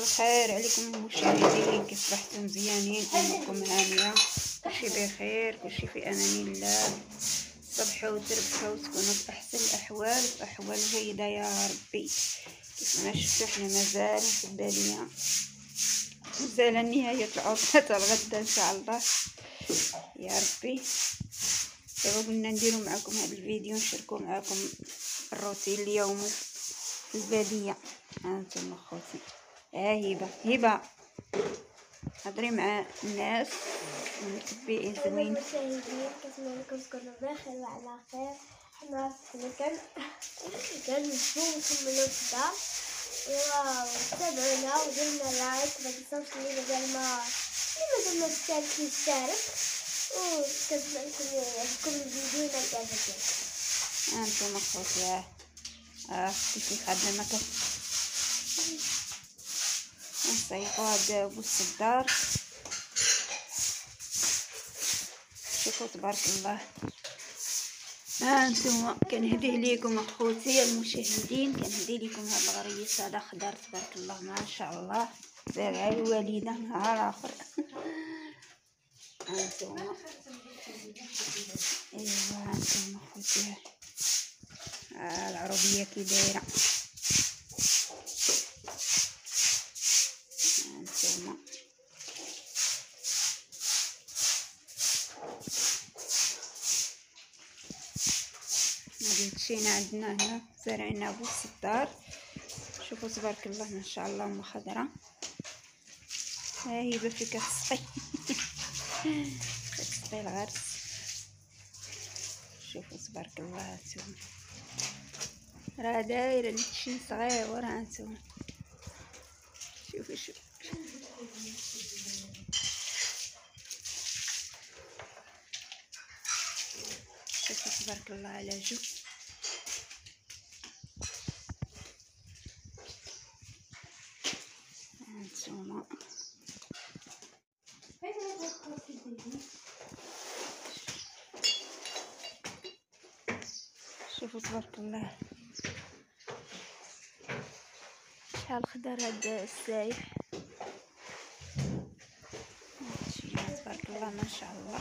الخير عليكم المشاهدين كيف صبحتم مزيانين؟ أمكم هانية. كلشي بخير كلشي في أمان الله. صبحوا وتربحوا وتكونوا في أحسن الأحوال في أحوال جيدة يا ربي. كيف ما شفتوا حنا مازال في الباديه مازال نهايه العطله الغدا إن شاء الله. يا ربي. دابا قلنا نديرو معكم هذا الفيديو نشاركو معكم الروتين اليومي في البادية. هانتوما خوتي ها هبه هبه هضري مع الناس متبعين زوين المشاهدين كنتمنىكم تكونوا بخير وعلى خير. حنا كان كنجبو نكملو في الدار ايوا تابعونا وديرنا لايك ما تنساوش اللي مازال ما اللي مازال ما اشتركش يشترك وكنتمنىكم يعجبكم الفيديو ولا يعجبكم هانتوما خوتي آه كيف خدامه كيف نصيفو هاد بوس الدار شوفوا تبارك الله. ها أنتم كنهديه ليكم اخوتي المشاهدين كنهدي لكم هاد الغريس هذا خضر تبارك الله ما شاء الله. زارع الوالده نهار آخر. هانتم ايوا هانتم اخوتي. ها العربيه كي دايرة هانتوما مشينا عندنا هنا زرعنا بوس الدار شوفوا تبارك الله ما شاء الله ام خضرة. ها هي في كتسقي كتسقي الغرس. شوفوا تبارك الله هانتوما راه دايره داكشي صغير هانتوما شوفوا شوفوا شوفوا تبارك الله على جو هانتوما شوفوا تبارك الله. شحال خضر هاد السايح. تبارك الله ما شاء الله.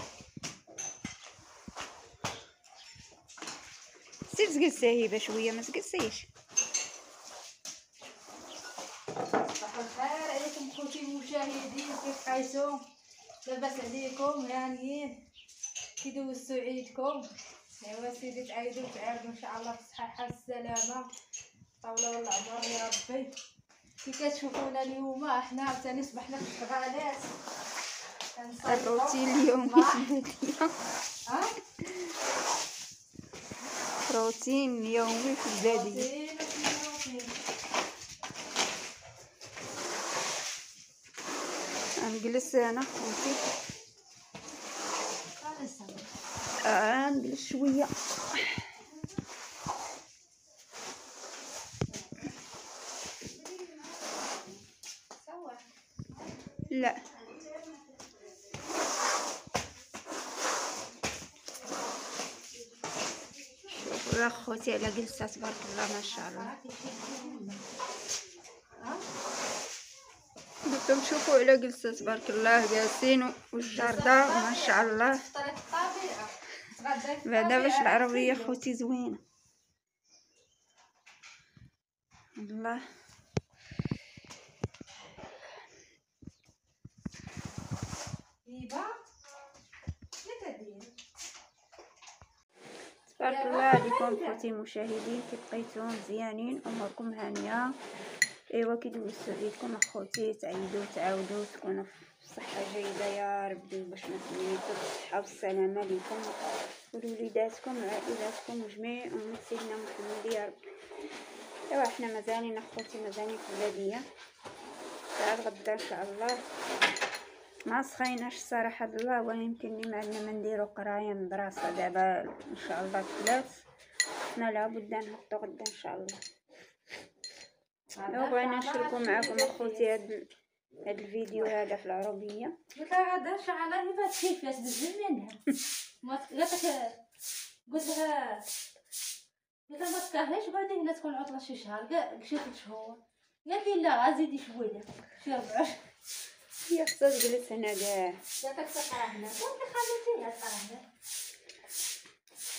سير تجلسي هيبه شوية ما تجلسيش. صباح الخير عليكم خوتي المشاهدين كيف عايشون لاباس عليكم هانيين. كي دوزتو عيدكم. ايوا سيدي تعيدوا تعيدوا إن شاء الله في الصحه السلامه طولة والله عمر يا ربي كي كتشوفونا اليوم إحنا عاوتاني صبحنا في الشغالات. الروتين اليومي ها روتين يومي في روتين. نجلس أنا خلاص. نجلس شوية. لا. شوفوا خوتي على جلسة تبارك الله ما شاء الله. بدكم تشوفوا على جلسة تبارك الله جالسين والجردة ما شاء الله. بعدا باش. العربية خوتي زوينة. الله. تبارك الله عليكم خوتي المشاهدين كي بقيتو مزيانين أموركم هانية. إيوا كي دوزتو عيدكم اخوتي تعيدوا تعاودوا تكونوا في صحة جيدة. يا ربي باش ما بالصحه والسلامه ليكم ولوليداتكم وعائلاتكم وجميع امه سيدنا محمد يا رب. ايوا حنا مازالين اخوتي مازالين في الباديه تعال غدا إن شاء الله. ما سخيناش الصراحه د الله ويمكن لي ما عندنا ما نديرو قراية مدرسه دابا إن شاء الله الثلاث حنا لابد نهبطو غدا إن شاء الله. لو بغينا نشاركو معكم أخوتي هاد هاد الفيديو هذا في العربية. قلت لها غدا شعلة هبة كيفاش تدزل منها. ما قالت قلت لها قلت لها ما تكرهيش بعدين لا تكون عطلة شي شهر كاع شي ثلاث شهور قالت لا زيدي شوية شوف هي خصها تجلس هنا كاع لا تقرا هنا قلت خليتيها تقرا هنا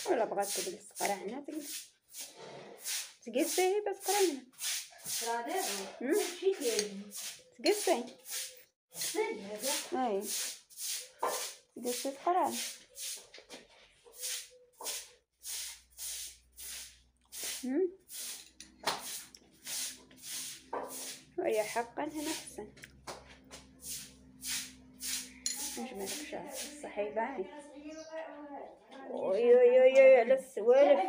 ولا بغات تجلس تقرا هنا تجلس تجلسي باش تقرا هنا. شي هذا أي. تجلسي تقرا هنا مم. وهي حقا هنا أحسن. نجمع الشعر صحي باين. أوي أوي أوي أوي على السوالف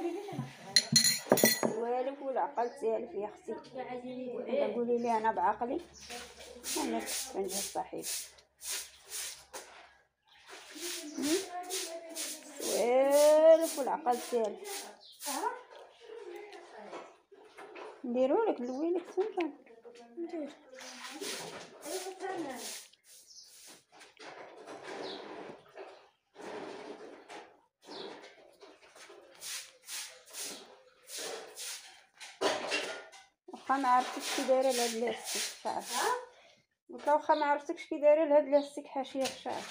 السوالف والعقل سالف يا أختي. قولي لي أنا بعقلي. أنا الاسفنجة الصحيح مم؟ سوالف والعقل سالف نديرو لك نلوي لك ندير واخا ما عرفتكش كي دايرة لهاد لاستيك شعر قلت لها واخا ما عرفتكش كي دايرة لهاد لاستيك حاشية الشعر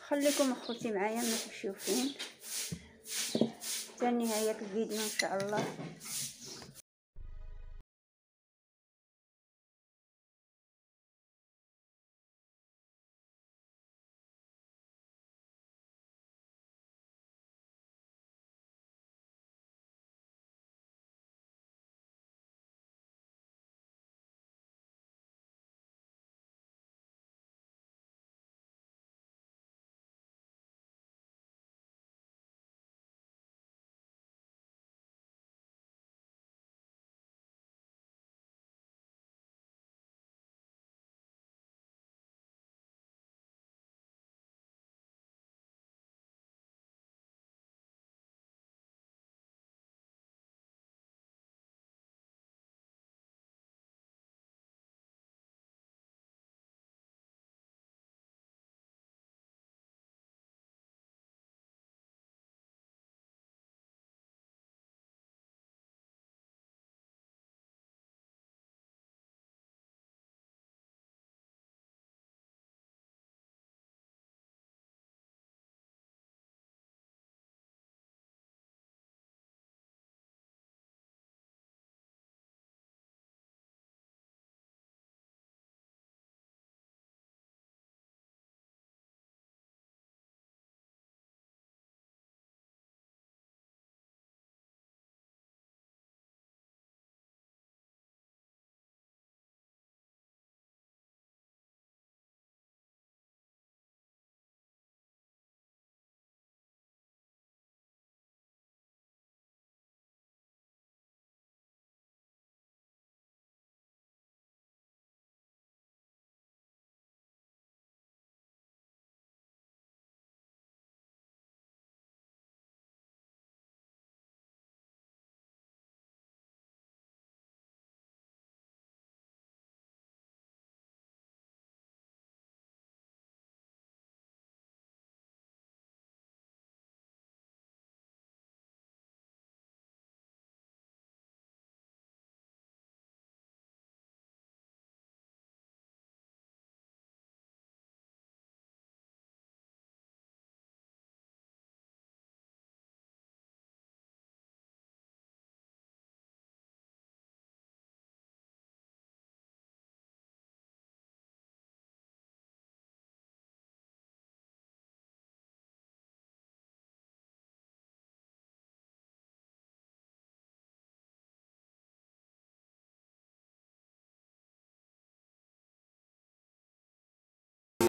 خليكم أخوتي معايا ما تمشيو فين. حتى نهايه الفيديو إن شاء الله.